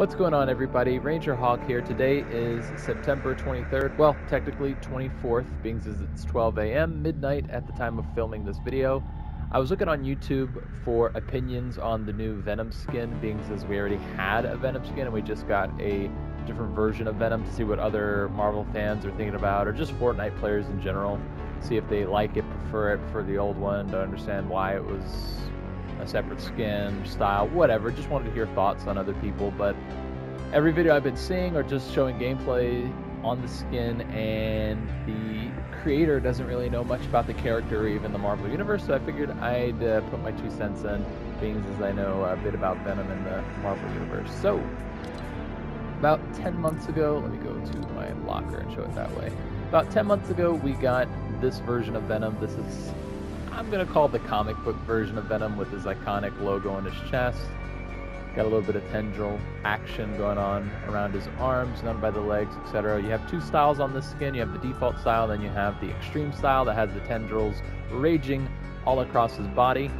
What's going on, everybody? Ranger Hauk here. Today is September 23rd. Well, technically 24th, being as it's 12 a.m. midnight at the time of filming this video. I was looking on YouTube for opinions on the new Venom skin, being as we already had a Venom skin and we just got a different version of Venom to see what other Marvel fans are thinking about, or just Fortnite players in general. See if they like it, prefer it for the old one, to understand why it was a separate skin, style, whatever. Just wanted to hear thoughts on other people, but every video I've been seeing are just showing gameplay on the skin, and the creator doesn't really know much about the character or even the Marvel Universe, so I figured I'd uh, put my two cents in, being as I know a bit about Venom in the Marvel Universe. So, about 10 months ago, let me go to my locker and show it that way. About 10 months ago, we got this version of Venom. This is I'm to call the comic book version of Venom with his iconic logo on his chest. Got a little bit of tendril action going on around his arms, none by the legs, etc. You have two styles on this skin. You have the default style, then you have the extreme style that has the tendrils raging all across his body.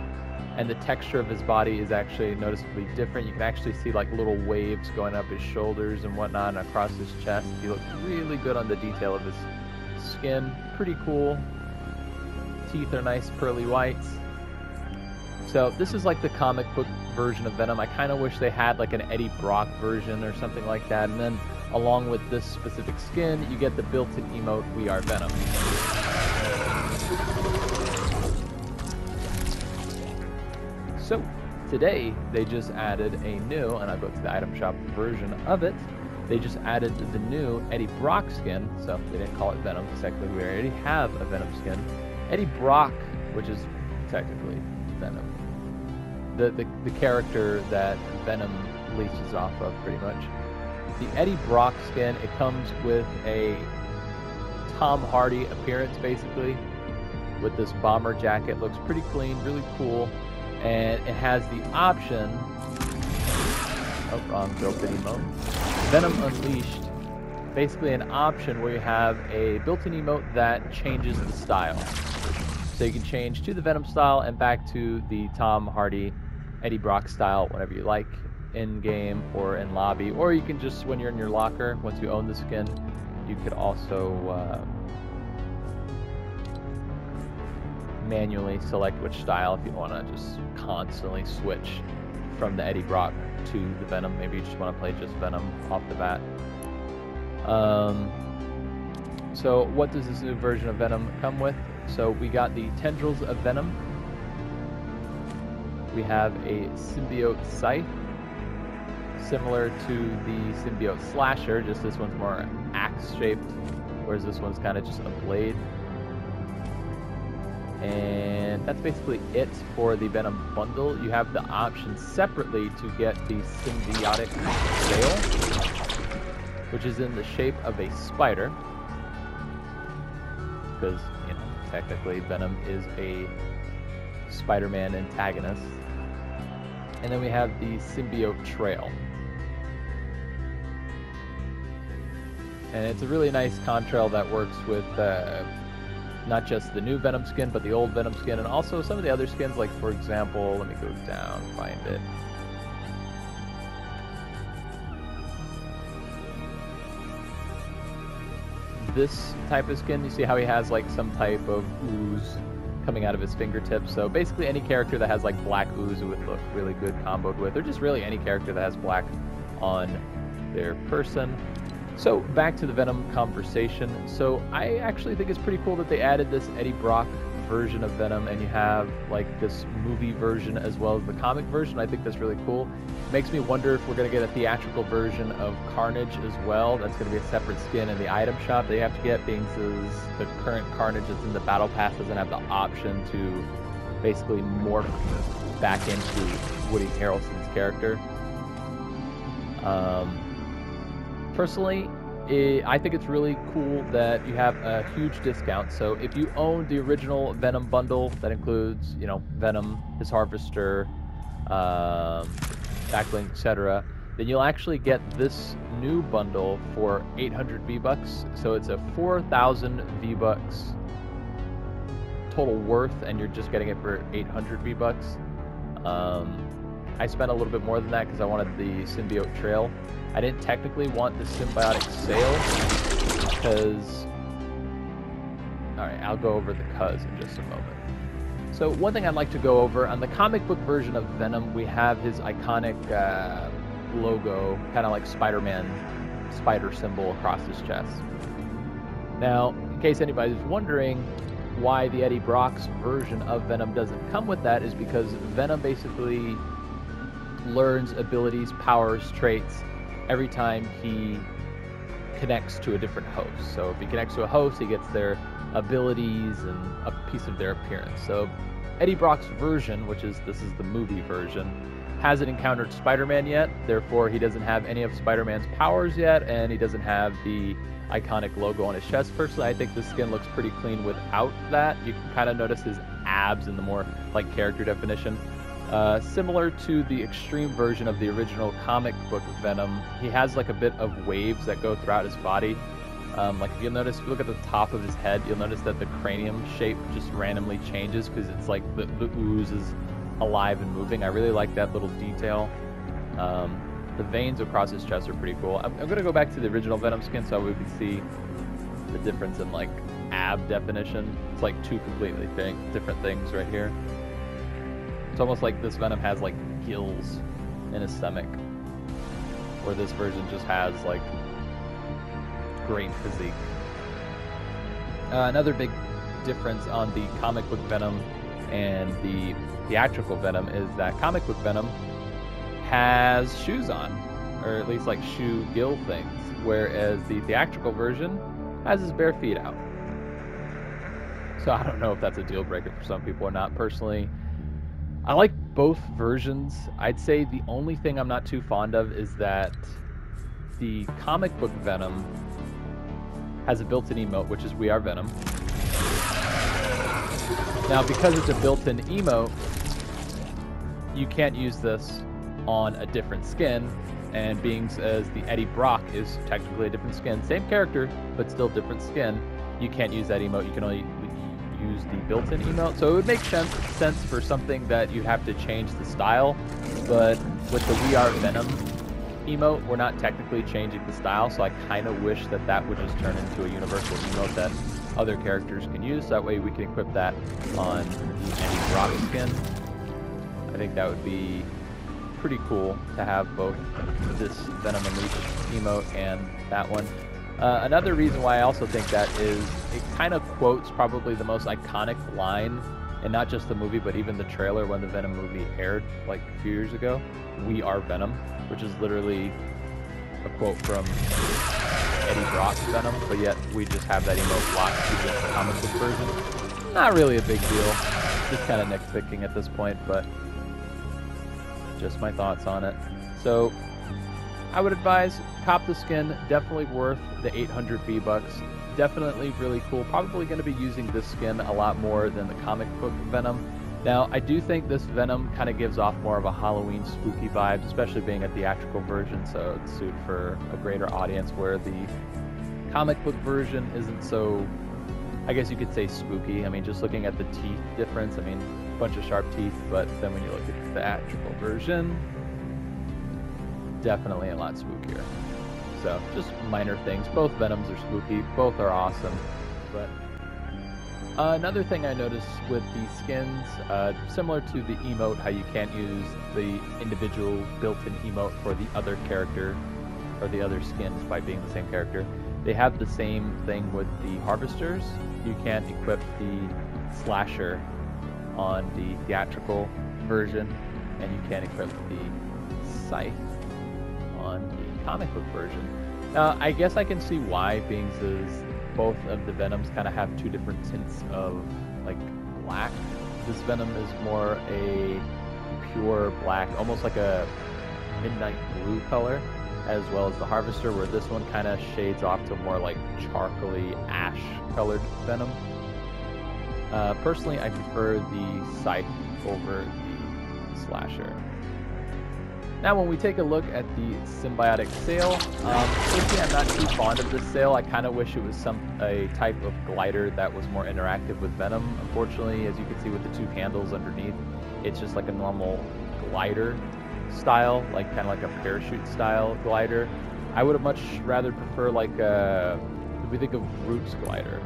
And the texture of his body is actually noticeably different. You can actually see like little waves going up his shoulders and whatnot and across his chest. He looks really good on the detail of his skin. Pretty cool teeth are nice pearly whites. So this is like the comic book version of Venom. I kind of wish they had like an Eddie Brock version or something like that. And then along with this specific skin, you get the built-in emote, We Are Venom. So today they just added a new, and I'll go to the item shop version of it, they just added the new Eddie Brock skin, so they didn't call it Venom, technically we already have a Venom skin. Eddie Brock, which is technically Venom, the, the, the character that Venom leeches off of, pretty much. The Eddie Brock skin, it comes with a Tom Hardy appearance, basically, with this bomber jacket. Looks pretty clean, really cool, and it has the option. Oh, wrong, Joe emote. Venom Unleashed basically an option where you have a built-in emote that changes the style. So you can change to the Venom style and back to the Tom Hardy, Eddie Brock style whenever you like, in game or in lobby. Or you can just, when you're in your locker, once you own the skin, you could also uh, manually select which style if you want to just constantly switch from the Eddie Brock to the Venom. Maybe you just want to play just Venom off the bat. Um, so what does this new version of Venom come with? So we got the Tendrils of Venom. We have a Symbiote Scythe, similar to the Symbiote Slasher, just this one's more axe-shaped, whereas this one's kind of just a blade. And that's basically it for the Venom bundle. You have the option separately to get the Symbiotic Veil, which is in the shape of a spider. Because technically. Venom is a Spider-Man antagonist. And then we have the Symbiote Trail. And it's a really nice contrail that works with uh, not just the new Venom skin, but the old Venom skin, and also some of the other skins, like, for example, let me go down, find it. This type of skin, you see how he has like some type of ooze coming out of his fingertips. So basically any character that has like black ooze would look really good comboed with, or just really any character that has black on their person. So back to the Venom conversation. So I actually think it's pretty cool that they added this Eddie Brock version of Venom and you have like this movie version as well as the comic version. I think that's really cool. Makes me wonder if we're going to get a theatrical version of Carnage as well. That's going to be a separate skin in the item shop that you have to get being the current Carnage that's in the Battle Pass doesn't have the option to basically morph back into Woody Harrelson's character. Um, personally, it, I think it's really cool that you have a huge discount. So if you own the original Venom bundle, that includes, you know, Venom, his Harvester, um, Back Bling, etc., then you'll actually get this new bundle for 800 V-Bucks. So it's a 4,000 V-Bucks total worth, and you're just getting it for 800 V-Bucks. Um, I spent a little bit more than that because I wanted the symbiote trail. I didn't technically want the symbiotic sail because... Alright, I'll go over the cuz in just a moment. So one thing I'd like to go over, on the comic book version of Venom, we have his iconic uh, logo, kind of like Spider-Man spider symbol across his chest. Now, in case anybody's wondering why the Eddie Brock's version of Venom doesn't come with that is because Venom basically learns abilities, powers, traits every time he connects to a different host. So if he connects to a host, he gets their abilities and a piece of their appearance. So Eddie Brock's version, which is this is the movie version, hasn't encountered Spider-Man yet. Therefore, he doesn't have any of Spider-Man's powers yet, and he doesn't have the iconic logo on his chest. Personally, I think the skin looks pretty clean without that. You can kind of notice his abs in the more like character definition. Uh, similar to the extreme version of the original comic book Venom, he has like a bit of waves that go throughout his body. Um, like if you'll notice, if you look at the top of his head, you'll notice that the cranium shape just randomly changes because it's like the, the ooze is alive and moving. I really like that little detail. Um, the veins across his chest are pretty cool. I'm, I'm, gonna go back to the original Venom skin so we can see the difference in like ab definition. It's like two completely thing, different things right here. It's almost like this Venom has like gills in his stomach, where this version just has like great physique. Uh, another big difference on the comic book Venom and the theatrical Venom is that comic book Venom has shoes on, or at least like shoe gill things, whereas the theatrical version has his bare feet out. So I don't know if that's a deal breaker for some people or not. Personally, I like both versions. I'd say the only thing I'm not too fond of is that the comic book Venom has a built-in emote, which is We Are Venom. Now, because it's a built-in emote, you can't use this on a different skin, and being as the Eddie Brock is technically a different skin, same character, but still different skin, you can't use that emote. You can only use the built-in emote. So it would make sense, sense for something that you have to change the style, but with the We Are Venom emote, we're not technically changing the style, so I kind of wish that that would just turn into a universal emote that other characters can use. That way we can equip that on Eddie Brock skin. I think that would be pretty cool to have both this Venom Unleashed emote and that one. Uh, another reason why I also think that is it kind of quotes probably the most iconic line, and not just the movie, but even the trailer when the Venom movie aired like a few years ago. We are Venom, which is literally a quote from Eddie Brock's Venom, but yet we just have that emote locked to the comic book version. Not really a big deal. Just kind of nitpicking at this point, but just my thoughts on it. So I would advise cop the skin, definitely worth the 800 V-Bucks. Definitely really cool. Probably going to be using this skin a lot more than the comic book Venom. Now, I do think this Venom kind of gives off more of a Halloween spooky vibes, especially being a theatrical version, so it's suited for a greater audience where the comic book version isn't so, I guess you could say spooky. I mean, just looking at the teeth difference, I mean, a bunch of sharp teeth, but then when you look at the theatrical version, definitely a lot spookier. So, just minor things. Both Venoms are spooky, both are awesome. But uh, another thing I noticed with the skins, uh, similar to the emote, how you can't use the individual built-in emote for the other character or the other skins by being the same character. They have the same thing with the harvesters. You can't equip the slasher on the theatrical version, and you can't equip the scythe on the comic book version. Uh, I guess I can see why, being as both of the Venoms kind of have two different tints of like black. This Venom is more a pure black, almost like a midnight blue color, as well as the Harvester, where this one kind of shades off to more like charcoaly ash colored Venom. Uh, personally, I prefer the Scythe over the Slasher. Now, when we take a look at the symbiotic sail, um, personally, I'm not too fond of this sail. I kind of wish it was some a type of glider that was more interactive with Venom. Unfortunately, as you can see with the two handles underneath, it's just like a normal glider. style, like kind of like a parachute style glider. I would have much rather prefer like a, if we think of Groot's glider,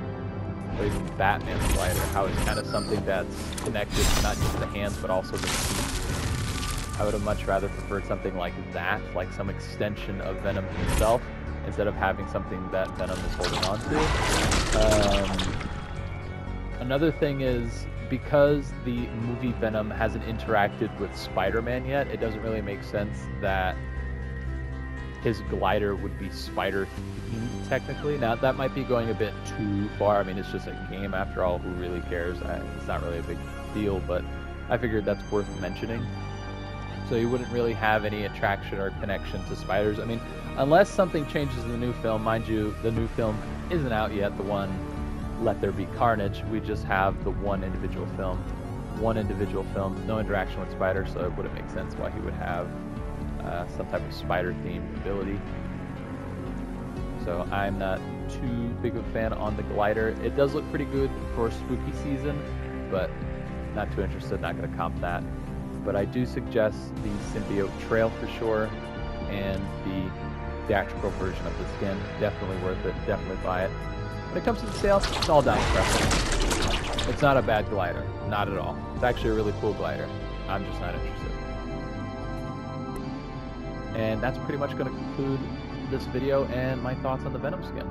or even Batman's glider, how it's kind of something that's connected not just the hands but also the feet. I would have much rather preferred something like that, like some extension of Venom himself, instead of having something that Venom is holding on to. Um, another thing is because the movie Venom hasn't interacted with Spider-Man yet, it doesn't really make sense that his glider would be spider themed technically. Now that might be going a bit too far. I mean, it's just a game after all. Who really cares? It's not really a big deal, but I figured that's worth mentioning. So you wouldn't really have any attraction or connection to spiders. I mean, unless something changes in the new film. Mind you, the new film isn't out yet. The one let There Be Carnage. We just have the one individual film. One individual film, no interaction with spiders, so it wouldn't make sense why he would have uh, some type of spider-themed ability. So I'm not too big of a fan on the glider. It does look pretty good for spooky season, but not too interested, not going to comp that. But I do suggest the symbiote trail for sure, and the theatrical version of the skin. Definitely worth it, definitely buy it. When it comes to the sales, it's all down to preference. It's not a bad glider, not at all. It's actually a really cool glider. I'm just not interested. And that's pretty much going to conclude this video and my thoughts on the Venom skin.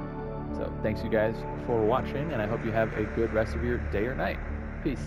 So thanks you guys for watching, and I hope you have a good rest of your day or night. Peace.